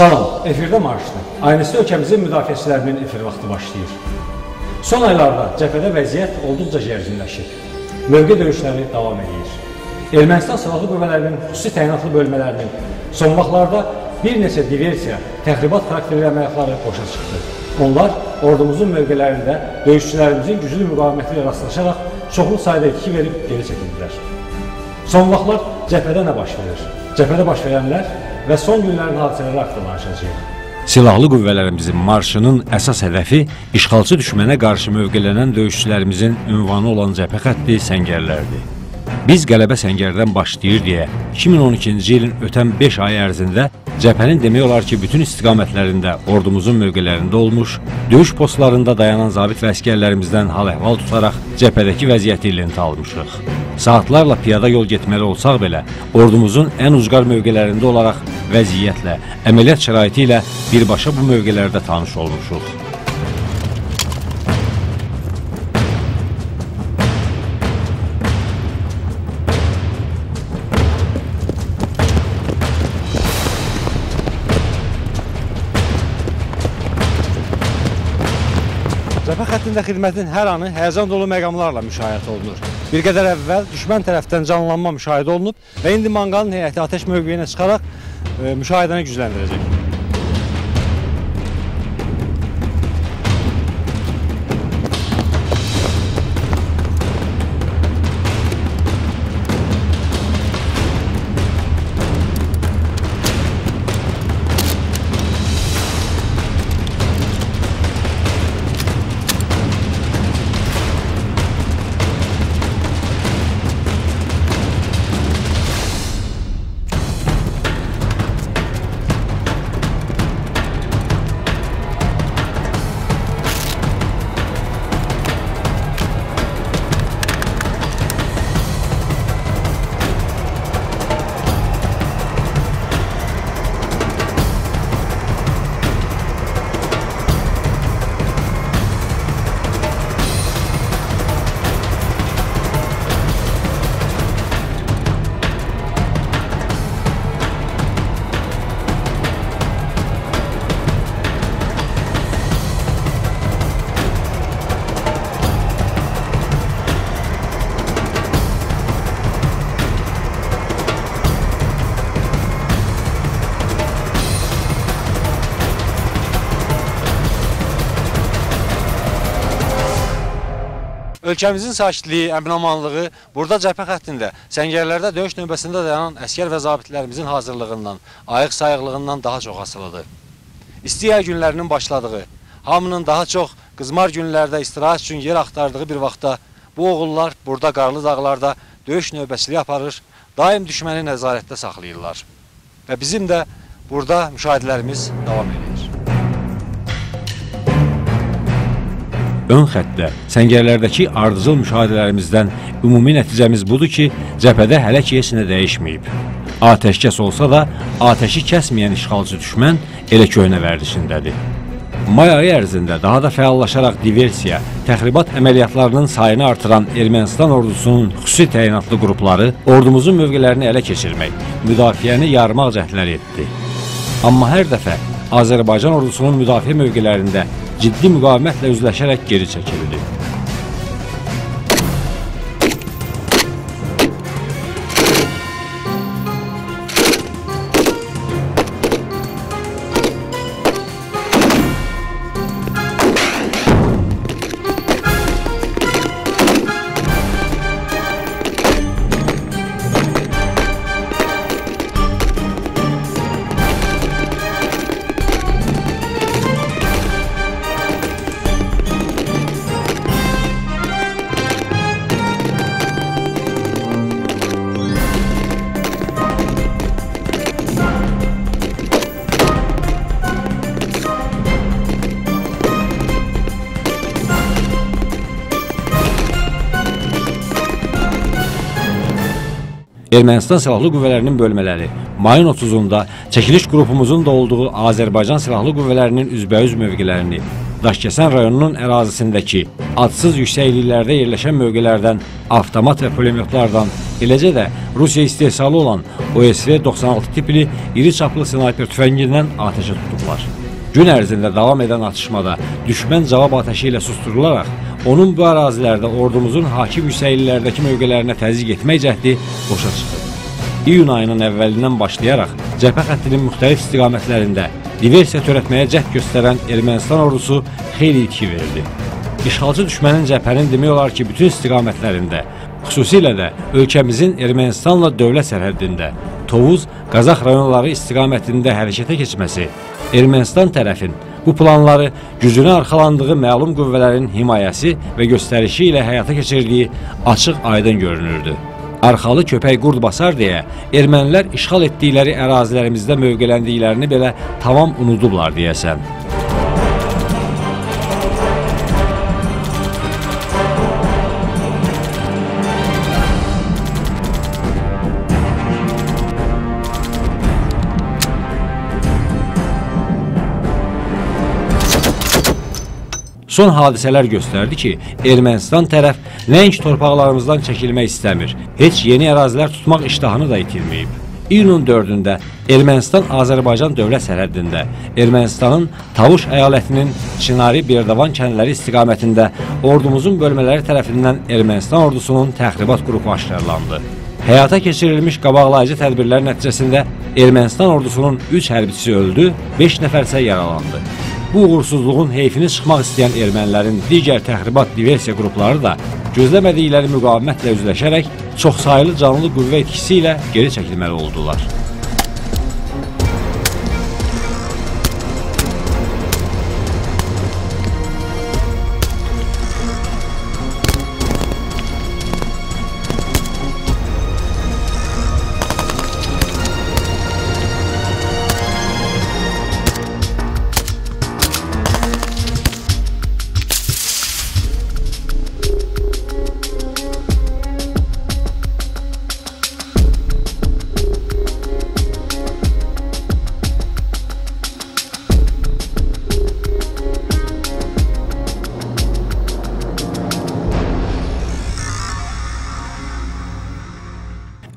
Salam, efirdə marşdır. Aynısı ölkəmizin müdafiəçilərinin efir vaxtı başlayır. Son aylarda cəbhədə vəziyyət olduqca gərginləşir. Mövqe döyüşləri davam edir. Ermənistan Silahlı Qüvvələrinin xüsusi təyinatlı bölmələrinin son vaxtlarda bir neçə diversiya, təxribat xarakterli əməliyyatları boşa çıxdı. Onlar ordumuzun mövqelərində döyüşçülərimizin güclü müqaviməti ilə rastlaşaraq çoxlu sayda itki verib geri çəkildilər. Son vaxtlar cəbhədə nə baş verir? Cəbhədə baş verənlər və son günlərin hadisələri haqqında danışacağıq. Silahlı qüvvələrimizin marşının əsas hədəfi işğalçı düşmənə qarşı mövqelənən döyüşçülərimizin ünvanı olan cəbhə xətti səngərlərdir. Biz qələbə səngərdən başlayır deyə 2012-ci ilin ötən 5 ay ərzində cəbhənin demək olar ki, bütün istiqamətlərində ordumuzun mövqelərində olmuş, döyüş postlarında dayanan zabit və əskərlərimizdən hal-əhval tutaraq cəbhədəki vəziyyəti ilintə almışıq. Saatlarla piyada yol getməli olsaq belə, ordumuzun ən ucqar mövqelərində olaraq vəziyyətlə, əməliyyat şəraiti ilə birbaşa bu mövqelərdə tanış olmuşuq. Xəttində xidmətin hər anı həyəcan dolu məqamlarla müşayiət olunur. Bir qədər əvvəl düşmən tərəfdən canlanma müşahidə olunub və indi manqalın heyəti atəş mövqeyinə çıxaraq e, müşahidəni gücləndirəcək. Ölkəmizin sakitliyi, əminamanlığı burada cəbhə xəttində, səngərlərdə döyüş növbəsində dayanan əskər və zabitlərimizin hazırlığından, ayıq sayıqlığından daha çox asılıdır. İsti yay günlərinin başladığı, hamının daha çox qızmar günlərdə istirahət üçün yer axtardığı bir vaxtda bu oğullar burada qarlı dağlarda döyüş növbəçiliyi aparır, daim düşməni nəzarətdə saxlayırlar. Və bizim də burada müşahidələrimiz davam edir. Ön xəttdə, səngərlərdəki ardıcıl müşahidələrimizdən ümumi nəticəmiz budur ki, cəbhədə hələ ki heç nə dəyişməyib. Atəşkəs olsa da, atəşi kəsməyən işğalcı düşmən elə köhnə vərdişindədir. May ayı ərzində daha da fəallaşaraq diversiya, təxribat əməliyyatlarının sayını artıran Ermənistan ordusunun xüsusi təyinatlı qrupları ordumuzun mövqələrini ələ keçirmək, müdafiəni yarmaq cəhdləri etdi. Amma hər dəfə Azərbaycan ordusunun müdafiə mövqelərində ciddi müqavimətlə üzləşərək geri çəkildi. Ermənistan Silahlı Qüvvələrinin bölmələri mayın 30-da çəkiliş qrupumuzun da olduğu Azərbaycan Silahlı Qüvvələrinin üzbəüz mövqelərini Daşkəsən rayonunun ərazisindəki adsız yüksəkliklərdə yerləşən mövqelərdən avtomat və pulemyotlardan eləcə də Rusiya istehsalı olan OSV-96 tipli iri çaplı snayper tüfəngindən atəşə tutublar. Gün ərzində davam edən atışmada düşmən cavab atəşi ilə susturularaq onun bu ərazilərdə ordumuzun hakim yüksəkliklərdəki mövqələrinə təzyiq etmək cəhdi boşa çıxdı. İyun ayının əvvəlindən başlayaraq cəbhə xəttinin müxtəlif istiqamətlərində diversiya törətməyə cəhd göstərən Ermənistan ordusu xeyli itki verdi. İşğalçı düşmənin cəbhənin demək olar ki, bütün istiqamətlərində, xüsusilə də ölkəmizin Ermənistanla dövlət sərhəddində, Tovuz, Qazax rayonları istiqamətində hərəkətə keçməsi, Ermənistan tərəfin bu planları gücünə arxalandığı məlum qüvvələrin himayəsi və göstərişi ilə həyata keçirdiyi açıq aydın görünürdü. Arxalı köpək qurd basar deyə ermənilər işğal etdikləri ərazilərimizdə mövqələndiklərini belə tamam unudublar deyəsən. Son hadisələr göstərdi ki, Ermənistan tərəf nəinki torpaqlarımızdan çəkilmək istəmir, heç yeni ərazilər tutmaq iştahını da itirməyib. İyunun 4-də Ermənistan-Azərbaycan dövlət sərhəddində Ermənistanın Tavuş əyalətinin Çinari Berdavan kəndləri istiqamətində ordumuzun bölmələri tərəfindən Ermənistan ordusunun təxribat qrupu aşkarlandı. Həyata keçirilmiş qabaqlayıcı tədbirlər nəticəsində Ermənistan ordusunun 3 hərbçisi öldü, 5 nəfər isə yaralandı. Bu uğursuzluğun heyfini çıxmaq istəyən ermənilərin digər təxribat diversiya qrupları da gözləmədikləri müqavimətlə üzləşərək çoxsaylı canlı qüvvə etkisi ilə geri çəkilməli oldular.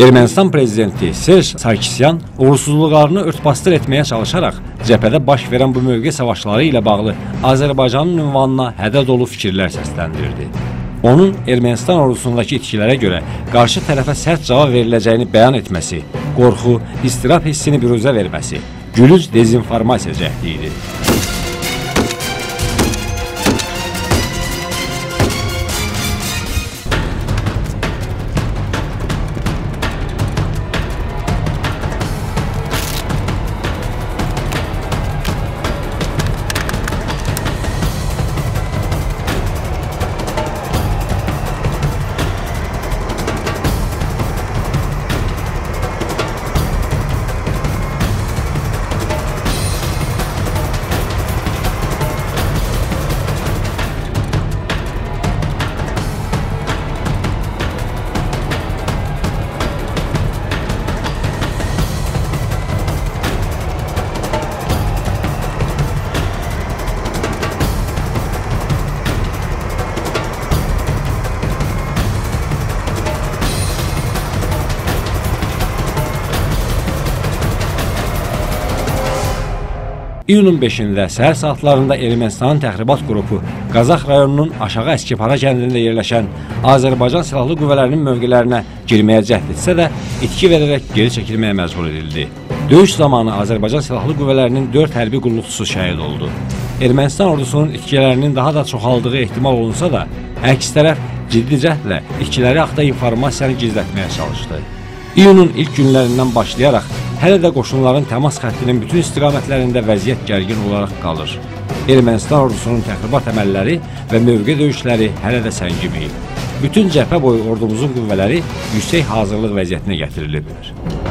Ermənistan prezidenti Serj Sarkisyan uğursuzluqlarını örtbasdır etməyə çalışaraq cəbhədə baş verən bu mövqe savaşları ilə bağlı Azərbaycanın ünvanına hədə dolu fikirlər səsləndirdi. Onun Ermənistan ordusundakı itkilərə görə qarşı tərəfə sərt cavab veriləcəyini bəyan etməsi, qorxu, istirab hissini büruzə verməsi, gülüc dezinformasiya cəhdi idi. İyunun 5-də səhər saatlarında Ermənistanın təxribat qrupu Qazax rayonunun Aşağı Əskipara kəndində yerləşən Azərbaycan Silahlı Qüvvələrinin mövqelərinə girməyə cəhd etsə də itki verərək geri çəkilməyə məcbur edildi. Döyüş zamanı Azərbaycan Silahlı Qüvvələrinin 4 hərbi qulluqçusu şəhid oldu. Ermənistan ordusunun itkilərinin daha da çoxaldığı ehtimal olunsa da, əks tərəf ciddi cəhdlə itkiləri haqda informasiyanı gizlətməyə çalışdı. İyunun ilk günlərindən başlayaraq hələ də qoşunların təmas xəttinin bütün istiqamətlərində vəziyyət gərgin olaraq qalır. Ermənistan ordusunun təxribat əməlləri və mövqe döyüşləri hələ də səngiməyib. Bütün cəbhə boyu ordumuzun qüvvələri yüksək hazırlıq vəziyyətinə gətirilibdir.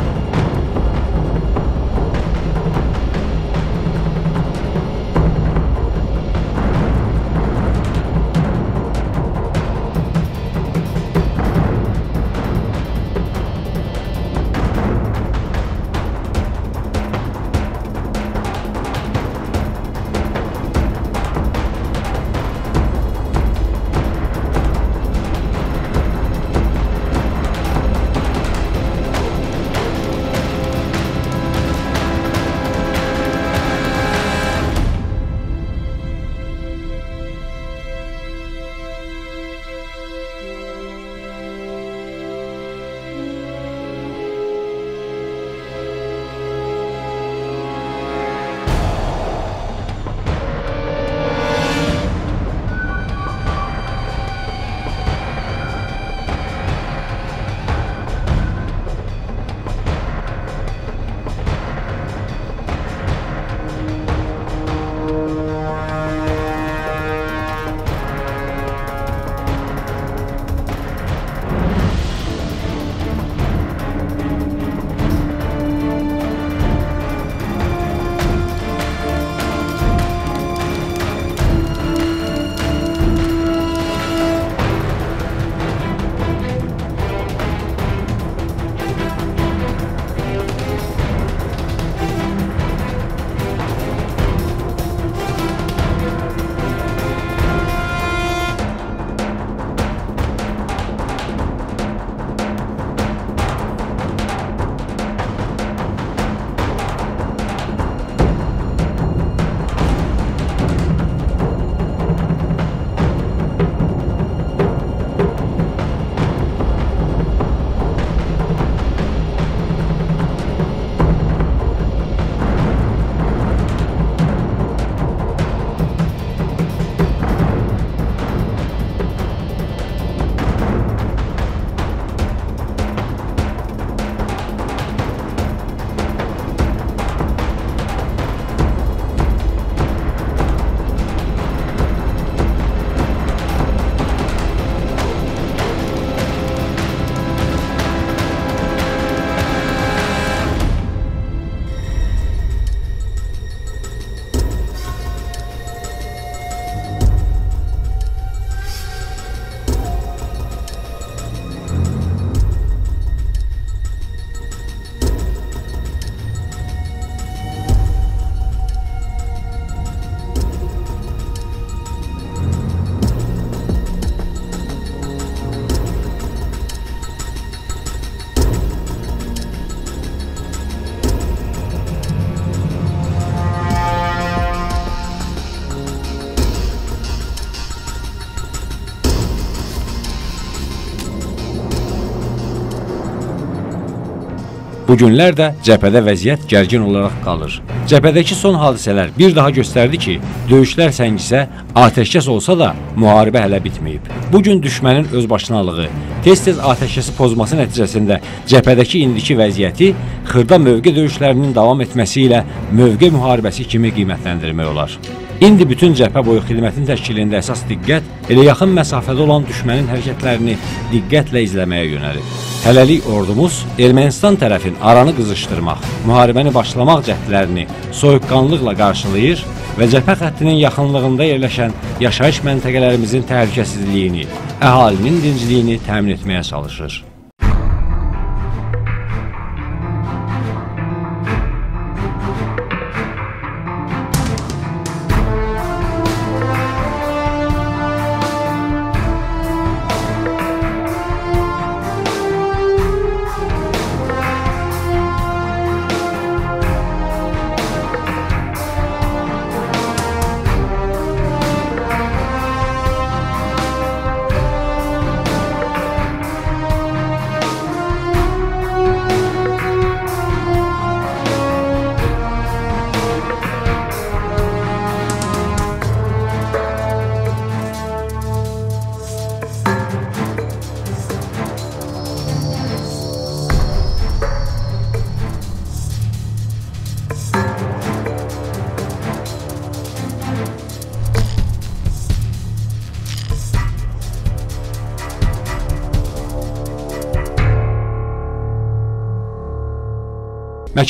Bu günlər də cəbhədə vəziyyət gərgin olaraq qalır. Cəbhədəki son hadisələr bir daha göstərdi ki, döyüşlər səngisə, atəşkəs olsa da müharibə hələ bitməyib. Bu gün düşmənin özbaşınalığı, tez-tez atəşkəsi pozması nəticəsində cəbhədəki indiki vəziyyəti xırda mövqe döyüşlərinin davam etməsi ilə mövqe müharibəsi kimi qiymətləndirmək olar. İndi bütün cəbhə boyu xidmətin təşkilində əsas diqqət elə yaxın məsafədə olan düşmənin hərəkətlərini diqqətlə izləməyə yönəlib. Hələlik ordumuz Ermənistan tərəfin aranı qızışdırmaq, müharibəni başlamaq cəhdlərini soyuqqanlıqla qarşılayır və cəbhə xəttinin yaxınlığında yerləşən yaşayış məntəqələrimizin təhlükəsizliyini, əhalinin dincliyini təmin etməyə çalışır.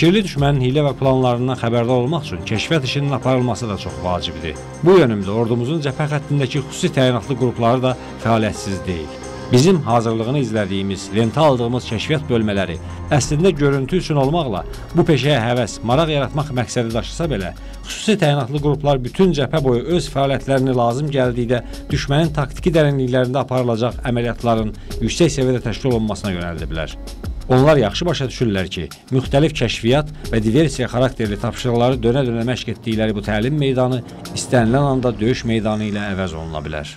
Məkirli düşmənin hiylə və planlarından xəbərdar olmaq üçün kəşfiyyat işinin aparılması da çox vacibdir. Bu yönümdə ordumuzun cəbhə xəttindəki xüsusi təyinatlı qrupları da fəaliyyətsiz deyil. Bizim hazırlığını izlədiyimiz, lentə aldığımız kəşfiyyat bölmələri əslində görüntü üçün olmaqla bu peşəyə həvəs, maraq yaratmaq məqsədi daşısa belə, xüsusi təyinatlı qruplar bütün cəbhə boyu öz fəaliyyətlərini lazım gəldikdə düşmənin taktiki dərinliklərində aparılacaq əməliyyatların yüksək səviyyədə təşkil olunmasına yönəldiblər. Onlar yaxşı başa düşürlər ki, müxtəlif kəşfiyyat və diversiya xarakterli tapşırıqları dönə-dönə məşq etdikləri bu təlim meydanı istənilən anda döyüş meydanı ilə əvəz oluna bilər.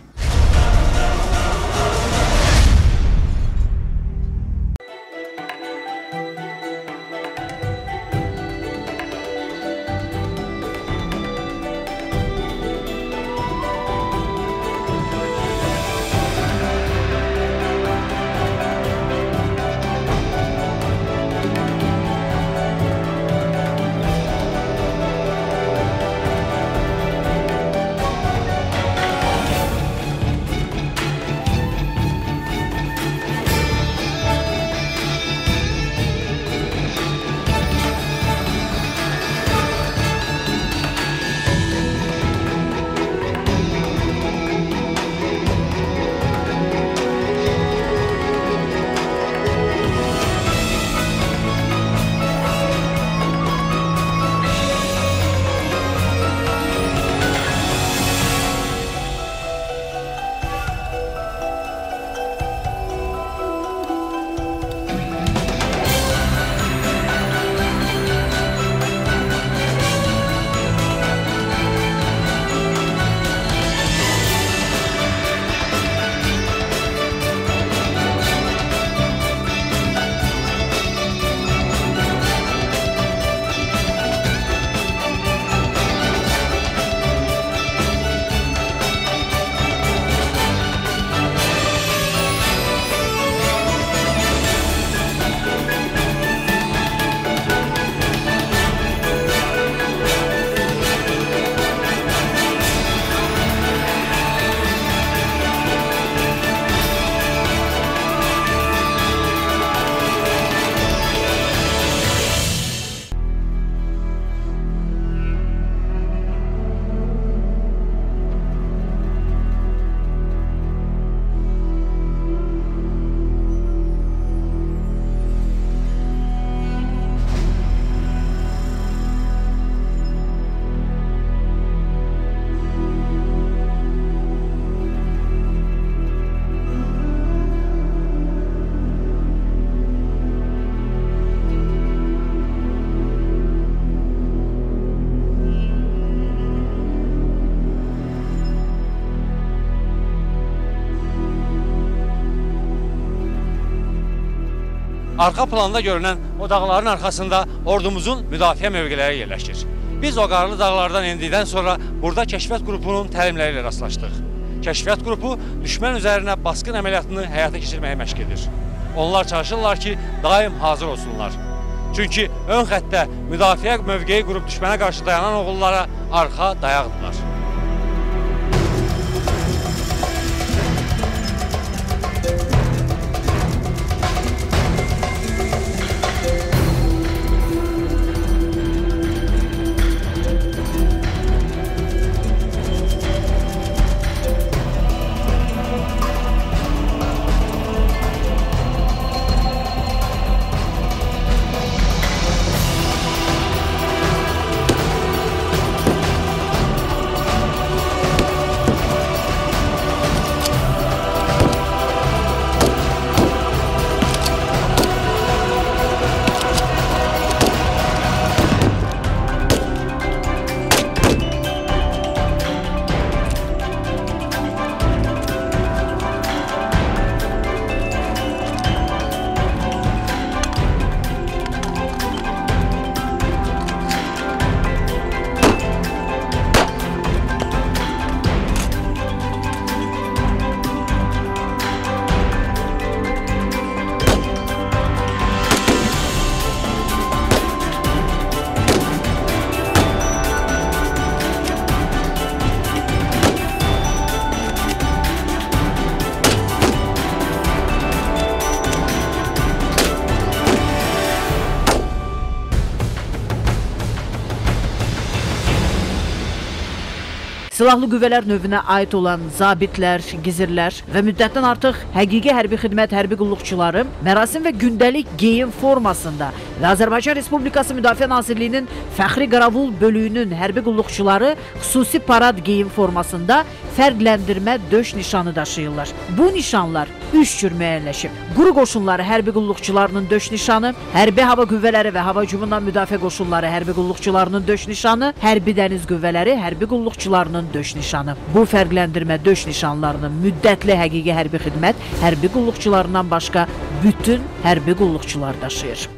Arxa planda görünən o dağların arxasında ordumuzun müdafiə mövqeləri yerləşir. Biz o qarlı dağlardan endikdən sonra burada kəşfiyyat qrupunun təlimləri ilə rastlaşdıq. Kəşfiyyat qrupu düşmən üzərinə basqın əməliyyatını həyata keçirməyə məşq edir. Onlar çalışırlar ki, daim hazır olsunlar. Çünki ön xəttdə müdafiə mövqeyi qrup düşmənə qarşı dayanan oğullara arxa dayaqdırlar. Silahlı qüvvələr növünə aid olan zabitlər, gizirlər və müddətdən artıq həqiqi hərbi xidmət hərbi qulluqçuları mərasim və gündəlik geyim formasında və Azərbaycan Respublikası Müdafiə Nazirliyinin Fəxri Qaravul bölüyünün hərbi qulluqçuları xüsusi parad geyim formasında fərqləndirmə döş nişanı daşıyırlar. Bu nişanlar üç cür müəyyənləşib. Quru qoşunları hərbi qulluqçularının döş nişanı, hərbi hava qüvvələri və hava hücumundan müdafiə qoşunları hərbi qulluqçularının döş nişanı, hərbi dəniz qüvvələri hərbi qulluqçularının döş nişanı. Bu fərqləndirmə döş nişanlarının müddətli həqiqi hərbi xidmət hərbi qulluqçularından başqa bütün hərbi qulluqçular daşıyır.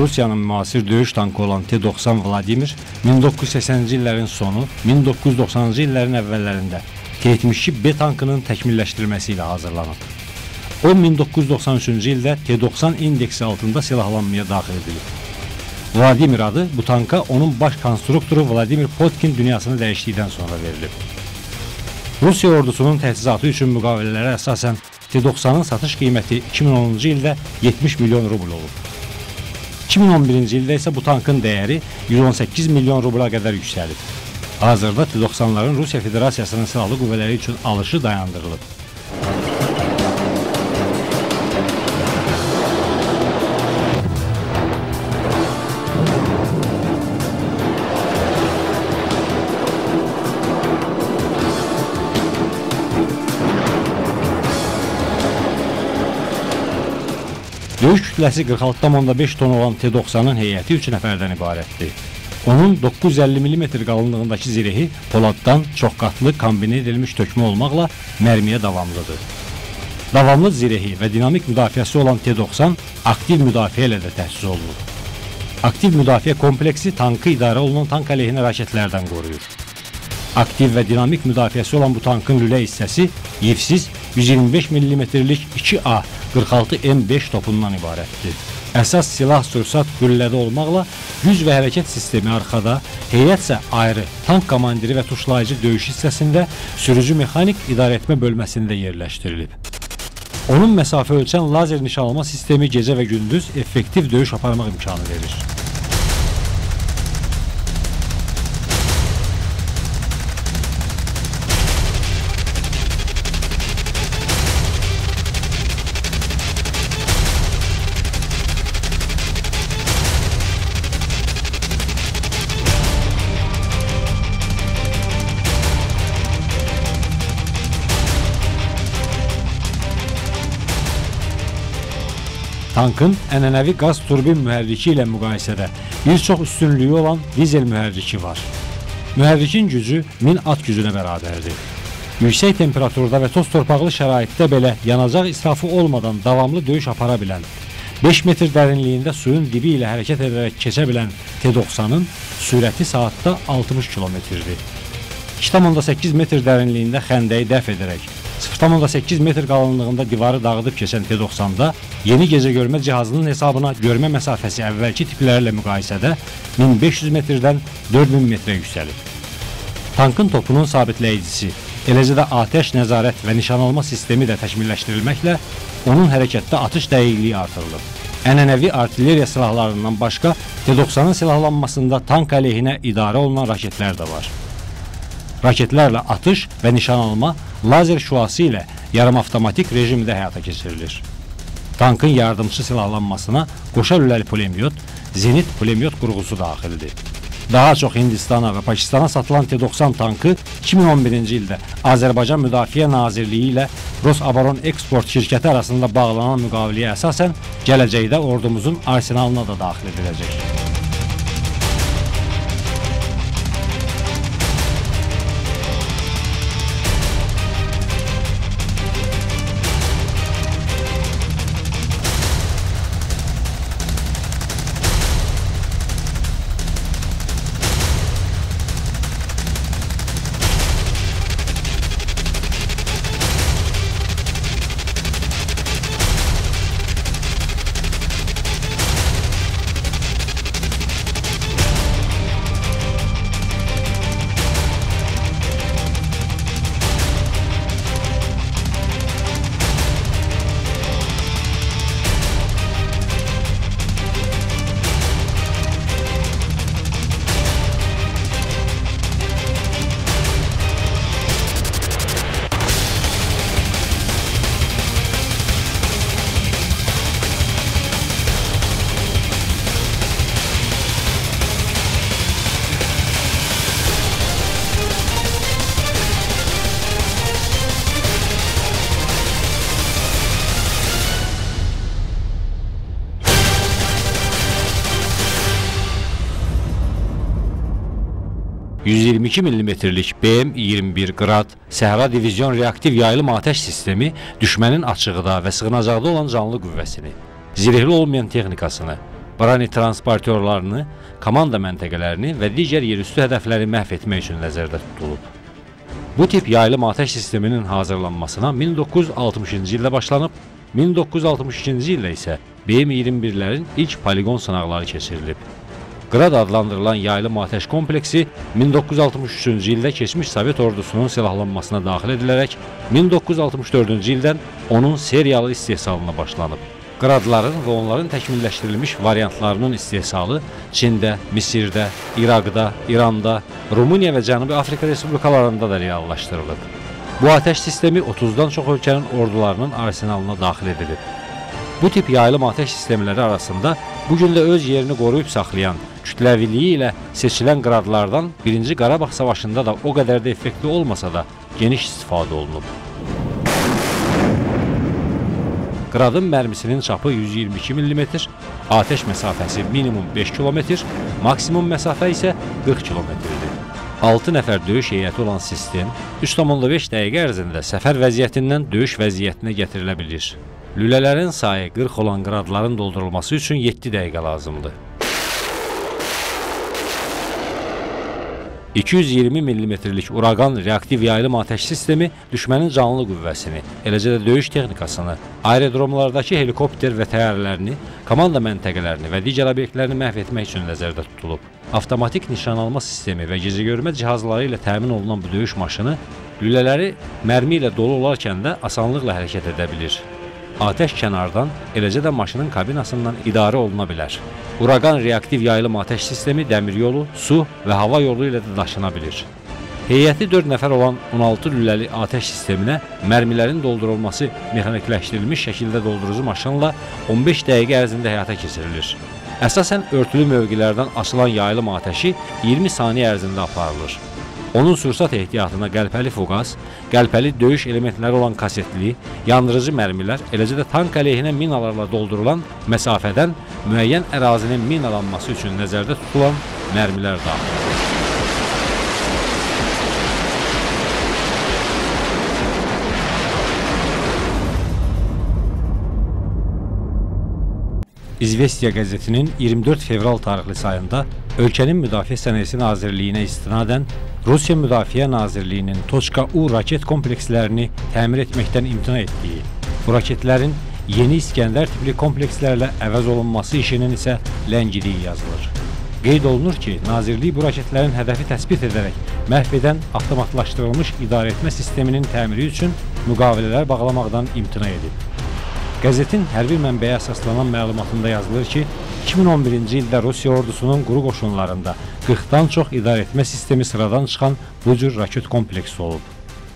Rusiyanın müasir döyüş tankı olan T-90 Vladimir 1980-ci illərin sonu, 1990-cı illərin əvvəllərində T-72 B tankının təkmilləşdirilməsi ilə hazırlanıb. O 1993-cü ildə T-90 indeksi altında silahlanmaya daxil edilib. Vladimir adı bu tanka onun baş konstruktoru Vladimir Potkin dünyasını dəyişdikdən sonra verilib. Rusiya ordusunun təchizatı üçün müqavilələrə əsasən T-90-ın satış qiyməti 2010-cu ildə 70 milyon rubl olub. 2011-ci ildə isə bu tankın dəyəri 118 milyon rubla qədər yüksəlib. Hazırda T-90'ların Rusiya Federasiyasının silahlı qüvvələri üçün alışı dayandırılıb. Kütləsi 46,5 ton olan T-90-ın heyəti 3 nəfərdən ibarətdir. Onun 950 mm qalınlığındakı zirehi poladdan çox qatlı kombinə edilmiş tökmə olmaqla mərmiyə davamlıdır. Davamlı zirehi və dinamik müdafiəsi olan T-90 aktiv müdafiə ilə də təchiz olunur. Aktiv müdafiə kompleksi tankı idarə olunan tank əleyhinə raketlərdən qoruyur. Aktiv və dinamik müdafiəsi olan bu tankın lülə hissəsi yivsiz 125 mm-lik 2A 46M5 topundan ibarətdir. Əsas silah sursat güllədə olmaqla güc və hərəkət sistemi arxada, heyət isə ayrı tank komandiri və tuşlayıcı döyüş hissəsində, sürücü mexanik idarəetmə bölməsində yerləşdirilib. Onun məsafə ölçən lazer nişanlama sistemi gecə və gündüz effektiv döyüş aparmaq imkanı verir. Tankın ənənəvi qaz turbin mühərriki ilə müqayisədə bir çox üstünlüyü olan dizel mühərriki var. Mühərrikin gücü 1000 at gücünə bərabərdir. Yüksək temperaturda və toz torpaqlı şəraitdə belə yanacaq israfı olmadan davamlı döyüş apara bilən, 5 metr dərinliyində suyun dibi ilə hərəkət edərək keçə bilən T-90-ın sürəti saatda 60 kilometrdir. 2,8 metr dərinliyində xəndəyi dəf edərək 0,8 metr qalınlığında divarı dağıdıb keçən T-90-da yeni gecə görmə cihazının hesabına görmə məsafəsi əvvəlki tiplərlə müqayisədə 1500 metrdən 4000 metrə yüksəlib. Tankın topunun sabitləyicisi, eləcə də atəş nəzarət və nişanalma sistemi də təkmilləşdirilməklə onun hərəkətdə atış dəqiqliyi artırılıb. Ənənəvi artilleriya silahlarından başqa T-90-ın silahlanmasında tank əleyhinə idarə olunan raketlər də var. Raketlərlə atış və nişan alma lazer şüası ilə yarımavtomatik rejimdə həyata keçirilir. Tankın yardımçı silahlanmasına qoşa lüləli pulemyot, zenit pulemyot qurğusu daxildir. Daha çox Hindistana və Pakistana satılan T-90 tankı 2011-ci ildə Azərbaycan Müdafiə Nazirliyi ilə Rosabaron Eksport şirkəti arasında bağlanan müqaviləyə əsasən gələcəkdə ordumuzun arsenalına da daxil ediləcək. 122 mm-lik BM-21 Qrad Səhra Divizyon reaktiv yaylım atəş sistemi düşmənin açıqda və sığınacaqda olan canlı qüvvəsini, zirehli olmayan texnikasını, brani transportyorlarını, komanda məntəqələrini və digər yerüstü hədəfləri məhv etmək üçün nəzərdə tutulub. Bu tip yaylım atəş sisteminin hazırlanmasına 1960-cı ildə başlanıb, 1962-ci ildə isə BM-21-lərin ilk poligon sınaqları keçirilib. Qrad adlandırılan yaylım atəş kompleksi 1963-cü ildə keçmiş Sovet ordusunun silahlanmasına daxil edilərək 1964-cü ildən onun seriyalı istehsalına başlanıb. Qradların və onların təkmilləşdirilmiş variantlarının istehsalı Çində, Misirdə, İraqda, İranda, Rumıniya və Cənubi Afrika respublikalarında da reallaşdırılıb. Bu atəş sistemi 30-dan çox ölkənin ordularının arsenalına daxil edilib. Bu tip yaylım atəş sistemləri arasında bu gün də öz yerini qoruyub saxlayan kütləviliyi ilə seçilən qradlardan 1-ci Qarabağ savaşında da o qədər də effektli olmasa da geniş istifadə olunub. Qradın mərmisinin çapı 122 mm, atəş məsafəsi minimum 5 km, maksimum məsafə isə 40 km-dir. 6 nəfər döyüş heyəti olan sistem 3,5 dəqiqə ərzində səfər vəziyyətindən döyüş vəziyyətinə gətirilə bilir. Lülələrin sayı 40 olan qradların doldurulması üçün 7 dəqiqə lazımdır. 220 mm-lik Uraqan reaktiv yaylım atəş sistemi düşmənin canlı qüvvəsini, eləcə də döyüş texnikasını, aerodromlardakı helikopter və təyyarələrini, komanda məntəqələrini və digər obyektlərini məhv etmək üçün nəzərdə tutulub. Avtomatik nişanalma sistemi və gecəgörmə cihazları ilə təmin olunan bu döyüş maşını lülələri mərmi ilə dolu olarkən də asanlıqla hərəkət edə bilir. Atəş kənardan, eləcə də maşının kabinasından idarə oluna bilər. Uraqan reaktiv yaylım atəş sistemi dəmir yolu, su və hava yolu ilə də daşına bilir. Heyəti 4 nəfər olan 16 lüləli atəş sisteminə mərmilərin doldurulması mexanikləşdirilmiş şəkildə doldurucu maşınla 15 dəqiqə ərzində həyata keçirilir. Əsasən örtülü mövqilərdən açılan yaylım atəşi 20 saniyə ərzində aparılır. Onun sursat ehtiyatına qəlpəli fuqas, qəlpəli döyüş elementləri olan kasetli, yandırıcı mərmilər, eləcə də tank əleyhinə minalarla doldurulan məsafədən müəyyən ərazinin minalanması üçün nəzərdə tutulan mərmilər daxildir. İzvestiya qəzetinin 24 fevral tarixli sayında ölkənin Müdafiə Sənayesi Nazirliyinə istinadən Rusiya Müdafiə Nazirliyinin Toçka-U raket komplekslərini təmir etməkdən imtina etdiyi, bu raketlərin yeni İskəndər tipli komplekslərlə əvəz olunması işinin isə ləngidiyi yazılır. Qeyd olunur ki, Nazirlik bu raketlərin hədəfi təsbit edərək məhv edən avtomatlaşdırılmış idarəetmə sisteminin təmiri üçün müqavilələr bağlamaqdan imtina edib. Qəzetin hərbi mənbəyə əsaslanan məlumatında yazılır ki, 2011-ci ildə Rusiya ordusunun quru qoşunlarında 40-dan çox idarəetmə sistemi sıradan çıxan bu cür raket kompleksi olub.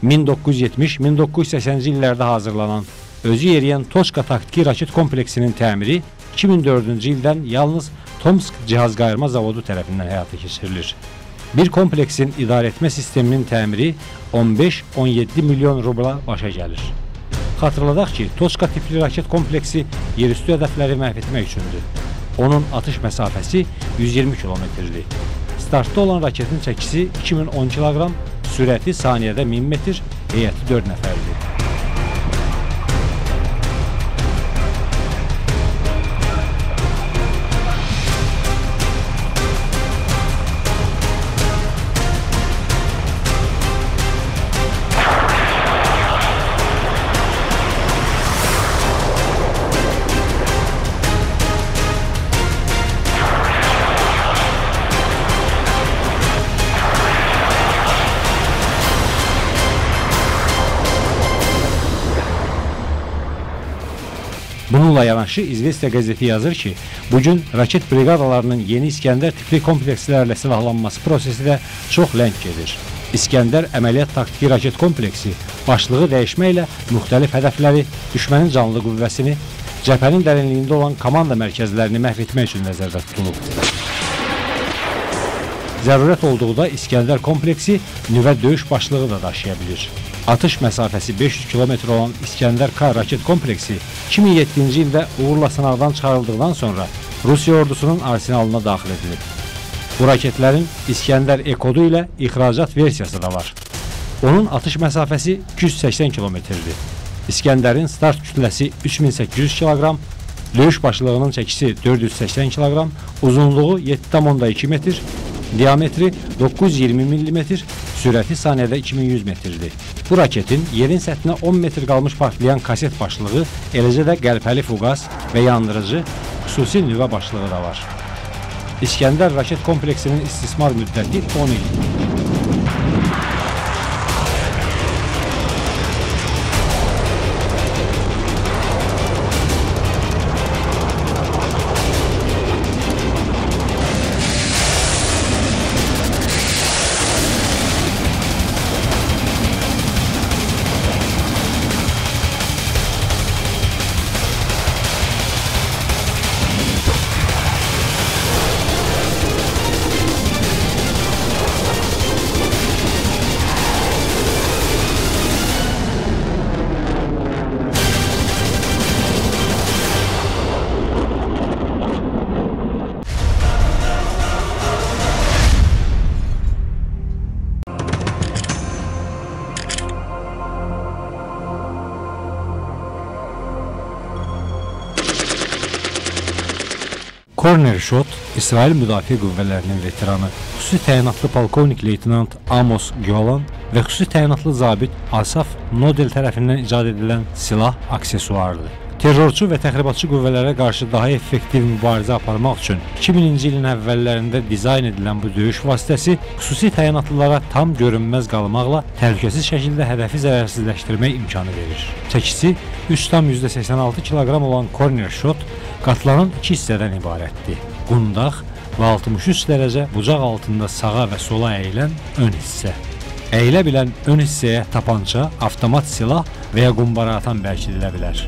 1970-1980-ci illərdə hazırlanan, özü yeriyən Toçka taktiki raket kompleksinin təmiri 2004-cü ildən yalnız Tomsk cihazqayırma zavodu tərəfindən həyata keçirilir. Bir kompleksin idarəetmə sisteminin təmiri 15-17 milyon rubla başa gəlir. Xatırladaq ki, Toçka tipli raket kompleksi yerüstü hədəfləri məhv etmək üçündür. Onun atış məsafəsi 120 kilometrdir. Startda olan raketin çəkisi 2010 kiloqram, sürəti saniyədə 1000 metr, heyəti 4 nəfərdir. Bununla yanaşı İzvestiya qəzeti yazır ki, bugün raket briqadalarının yeni İskəndər tipli komplekslərlə silahlanması prosesi də çox ləng gedir. İskəndər əməliyyat taktiki raket kompleksi başlığı dəyişməklə müxtəlif hədəfləri, düşmənin canlı qüvvəsini, cəbhənin dərinliyində olan komanda mərkəzlərini məhv etmək üçün nəzərdə tutulub. Zərurət olduqda İskəndər kompleksi nüvə döyüş başlığı da daşıya bilir. Atış məsafəsi 500 kilometr olan İskəndər-K raket kompleksi 2007-ci ildə uğurla sınaqdan çıxarıldıqdan sonra Rusiya ordusunun arsenalına daxil edilib. Bu raketlərin İskəndər E-kodu ilə ixracat versiyası da var. Onun atış məsafəsi 280 kilometrdir. İskəndərin start kütləsi 3800 kiloqram, döyüş başlığının çəkisi 480 kiloqram, uzunluğu 7,2 metr, diametri 920 mm, sürəti saniyədə 2100 metrdir. Bu raketin yerin səthinə 10 metr qalmış partlayan kaset başlığı, eləcə də qəlpəli fuqas və yandırıcı xüsusi nüvə başlığı da var. İskəndər raket kompleksinin istismar müddəti 10 ildir. İsrail Müdafiə Qüvvələrinin veteranı, xüsusi təyinatlı polkovnik leytenant Amos Golan və xüsusi təyinatlı zabit Asaf Nodel tərəfindən icad edilən silah aksesuardır. Terrorçu və təxribatçı qüvvələrə qarşı daha effektiv mübarizə aparmaq üçün 2000-ci ilin əvvəllərində dizayn edilən bu döyüş vasitəsi xüsusi təyinatlılara tam görünməz qalmaqla təhlükəsiz şəkildə hədəfi zərərsizləşdirmək imkanı verir. Çəkisi 3,86 kiloqram olan corner shot qatlanan iki hissədən ibarətdir. Qundaq və 63 dərəcə bucaq altında sağa və sola əyilən ön hissə. Əyilə bilən ön hissəyə tapança, avtomat silah və ya qumbara atan bərkidilə bilər.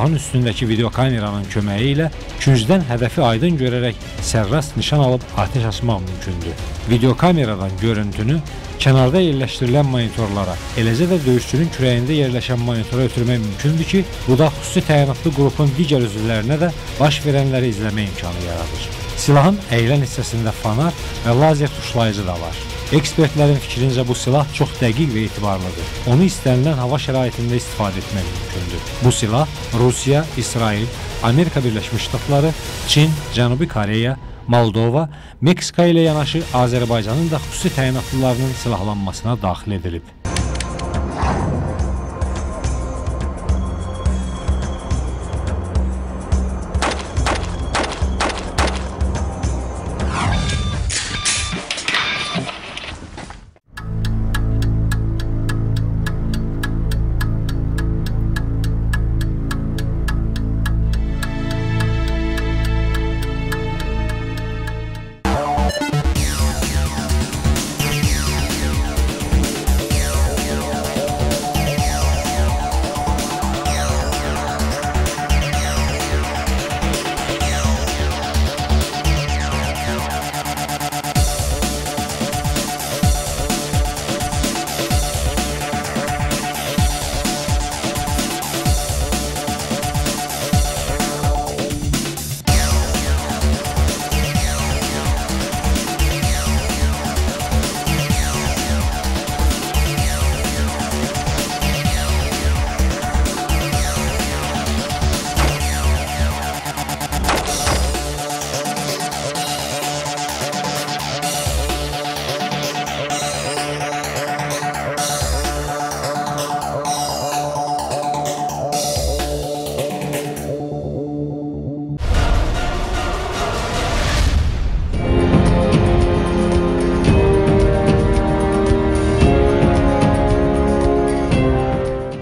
Silahın üstündəki videokameranın köməyi ilə küncdən hədəfi aydın görərək sərrast nişan alıb atəş açmaq mümkündür. Videokameradan görüntünü kənarda yerləşdirilən monitorlara, eləcə də döyüşçünün kürəyində yerləşən monitora ötürmək mümkündür ki, bu da xüsusi təyinatlı qrupun digər üzvlərinə də baş verənləri izləmə imkanı yaradır. Silahın əyilən hissəsində fanar və lazer tuşlayıcı da var. Ekspertlərin fikrincə bu silah çox dəqiq və etibarlıdır. Onu istənilən hava şəraitində istifadə etmək mümkündür. Bu silah Rusiya, İsrail, Amerika Birləşmiş Ştatları, Çin, Cənubi Koreya, Moldova, Meksika ilə yanaşı Azərbaycanın da xüsusi təyinatlılarının silahlanmasına daxil edilib.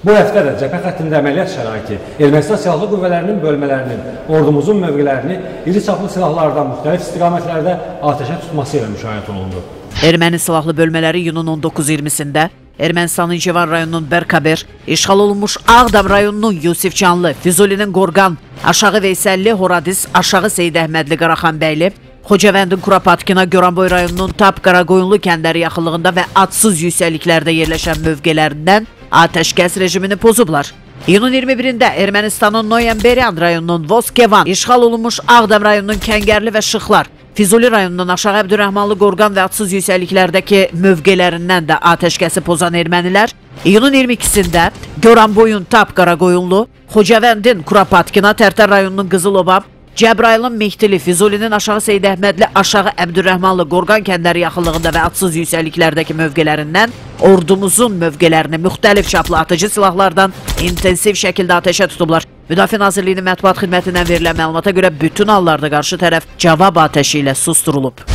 Bu həftə də cəbhə xəttində əməliyyat şəraiti, Ermənistan silahlı qüvvələrinin bölmələrinin, ordumuzun mövqelərini iri çaplı silahlardan müxtəlif istiqamətlərdə atəşə tutması ilə müşahidə olundu. Erməni silahlı bölmələri iyunun 19-20-sində Ermənistanın Civan rayonunun Bərkaber, işğal olunmuş Ağdam rayonunun Yusifcanlı, Füzulinin Qorqan, Aşağı Veysəlli, Horadis, Aşağı Seyid Əhmədli, Qaraxanbəyli, Xocavəndin Kurapatkina, Goranboy rayonunun Tap Qaraqoyunlu kəndləri yaxınlığında və adsız yüksəkliklərdə yerləşən mövqelərindən atəşkəs rejimini pozublar. İyunun 21-də Ermənistanın Noyemberyan rayonunun Voskevan, işğal olunmuş Ağdam rayonunun Kəngərli və Şıxlar, Füzuli rayonunun Aşağı Əbdürrəhmanlı Qorqan və adsız yüksəkliklərdəki mövqelərindən də atəşkəsi pozan ermənilər İyunun 22-sində Goranboyun Tap Qaraqoyunlu, Xocavəndin Kurapatkina, Tərtər rayonunun Qızılobab, Cəbrayılın Mehdili, Füzulinin Aşağı Seyid Əhmədli, Aşağı Əbdürrəhmanlı, Qorqan kəndləri yaxınlığında və adsız yüksəkliklərdəki mövqələrindən ordumuzun mövqələrini müxtəlif çaplı atıcı silahlardan intensiv şəkildə atəşə tutublar. Müdafiə Nazirliyinin mətbuat xidmətindən verilən məlumata görə bütün hallarda qarşı tərəf cavab atəşi ilə susturulub.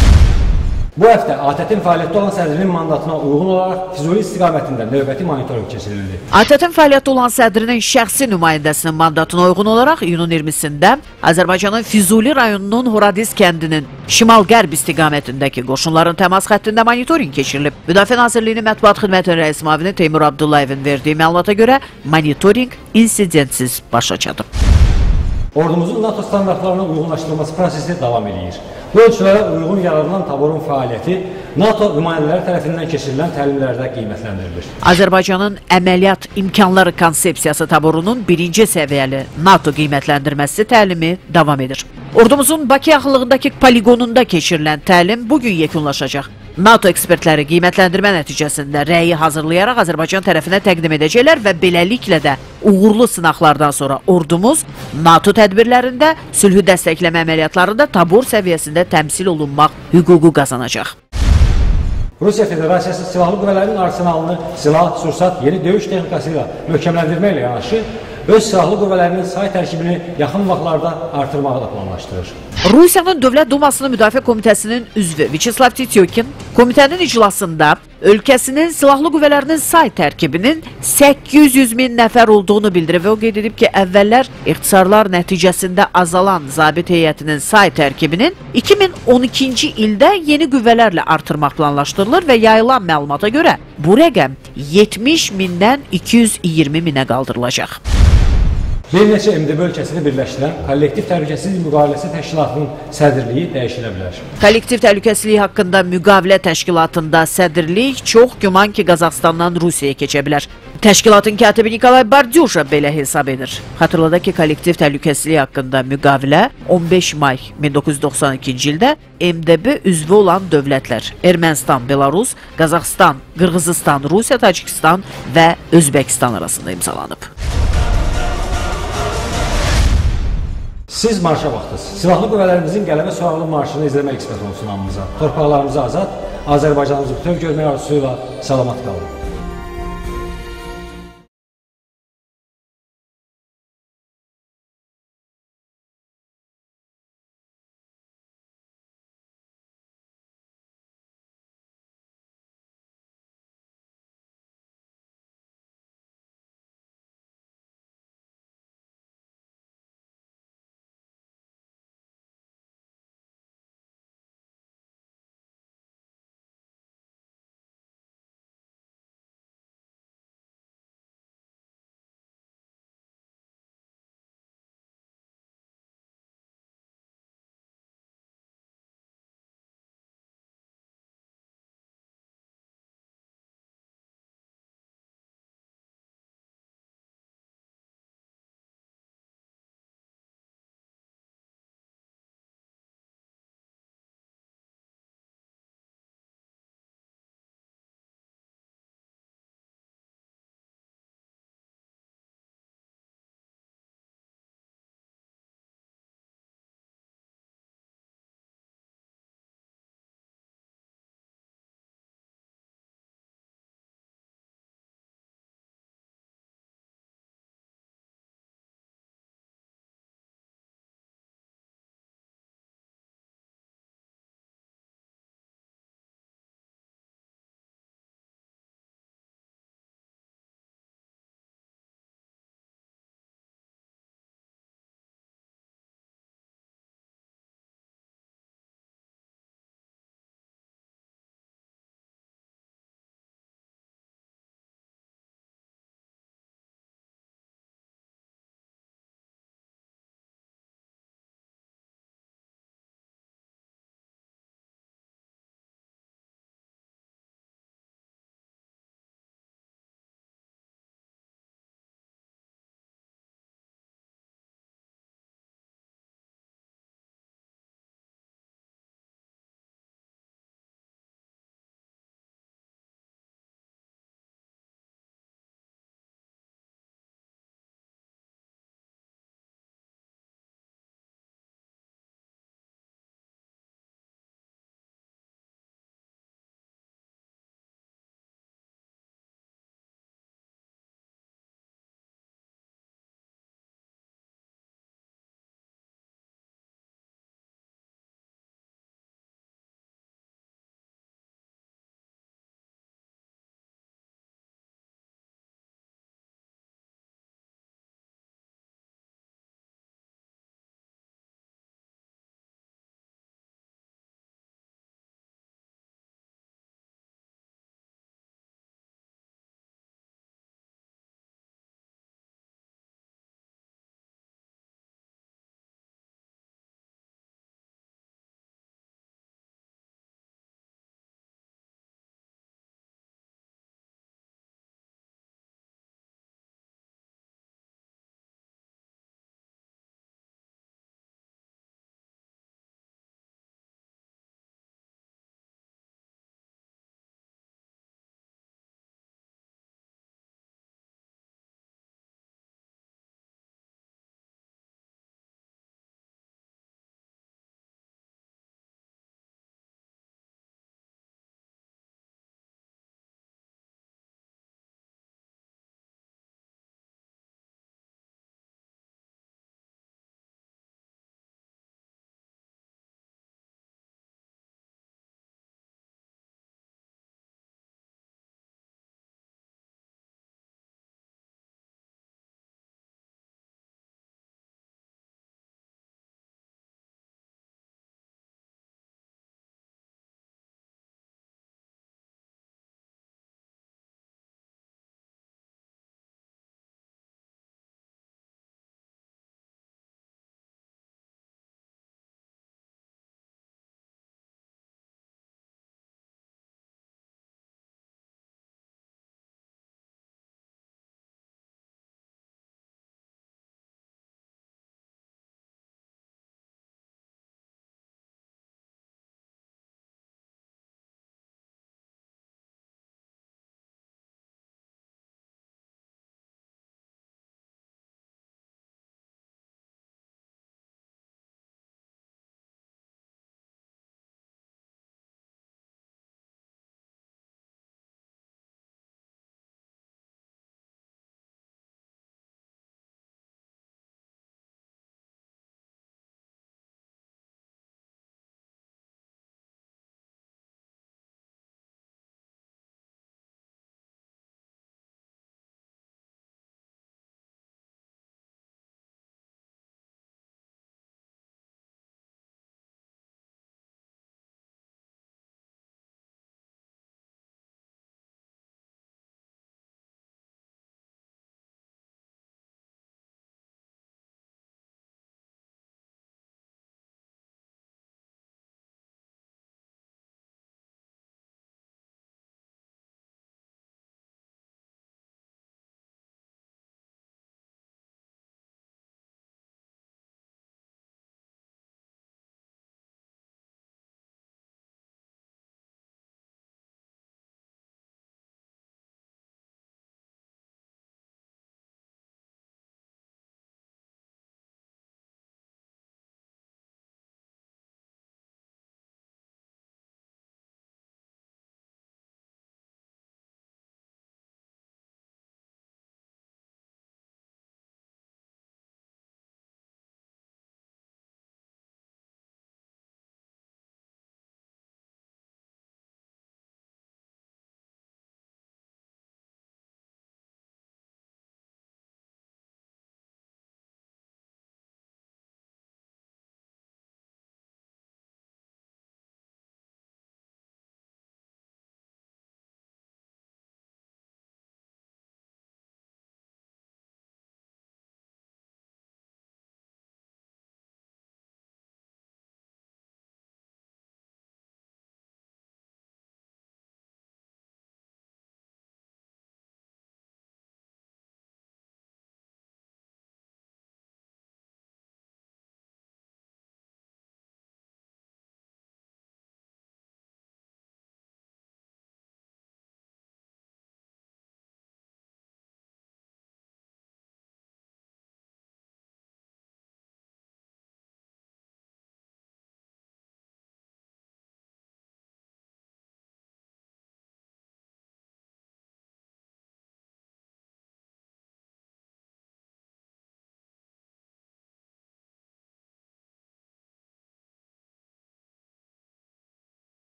Bu həftə ATƏT-in fəaliyyətdə olan sədrinin mandatına uyğun olaraq Füzuli istiqamətində növbəti monitorinq keçirildi. ATƏT-in fəaliyyətdə olan sədrinin şəxsi nümayəndəsinin mandatına uyğun olaraq iyunun 20-sində Azərbaycanın Füzuli rayonunun Horadis kəndinin şimal-qərb istiqamətindəki qoşunların təmas xəttində monitorinq keçirilib. Müdafiə Nazirliyinin mətbuat xidmətinin rəis müavini Teymur Abdullayevin verdiyi məlumata görə monitorinq insidentsiz başa çatıb. Ordumuzun NATO standartlarına uyğunlaşdırılması prosesi davam edir. Bu ölçülərə uyğun yaradılan taborun fəaliyyəti NATO nümayəndələri tərəfindən keçirilən təlimlərdə qiymətləndirilir. Azərbaycanın əməliyyat imkanları konsepsiyası taborunun birinci səviyyəli NATO qiymətləndirməsi təlimi davam edir. Ordumuzun Bakı yaxınlığındakı poligonunda keçirilən təlim bugün yekunlaşacaq. NATO ekspertləri qiymətləndirmə nəticəsində rəyi hazırlayaraq Azərbaycan tərəfinə təqdim edəcəklər və beləliklə də uğurlu sınaqlardan sonra ordumuz NATO tədbirlərində, sülhü dəstəkləmə əməliyyatlarında tabor səviyyəsində təmsil olunmaq hüququ qazanacaq. Rusiya Federasiyası silahlı qüvvələrinin arsenalını silah, sursat, yeni döyüş texnikası ilə möhkəmləndirməklə yanaşı, öz silahlı qüvvələrinin say tərkibini yaxın vaxtlarda artırmağı da planlaşdırır. Rusiyanın Dövlət Dumasının Müdafiə Komitəsinin üzvü Vyacheslav Tityokin komitənin iclasında ölkəsinin silahlı qüvvələrinin say tərkibinin 800 min nəfər olduğunu bildirib və o qeyd edib ki, əvvəllər ixtisarlar nəticəsində azalan zabit heyətinin say tərkibinin 2012-ci ildə yeni qüvvələrlə artırmaq planlaşdırılır və yayılan məlumata görə bu rəqəm 70 mindən 220 minə qaldırılacaq. Bir neçə MDB ölkəsini birləşdirən Kollektiv Təhlükəsizlik Müqaviləsi Təşkilatının sədrliyi dəyişilə bilər. Kollektiv təhlükəsizlik haqqında müqavilə təşkilatında sədrlik çox güman ki, Qazaxstandan Rusiyaya keçə bilər. Təşkilatın katibi Nikolay Bardyusha belə hesab edir. Xatırladaq ki, kollektiv təhlükəsizlik haqqında müqavilə 15 may 1992-ci ildə MDB üzvü olan dövlətlər Ermənistan, Belarus, Qazaxstan, Qırğızistan, Rusiya, Tacikistan və Özbəkistan arasında imzalanıb. Siz marşa baxdınız. Silahlı qüvvələrimizin qələbə suallı marşını izləmək qismət olsun hamımıza. Torpaqlarımızı azad, Azərbaycanımızı bütöv görmək arzusuyla salamat qalın.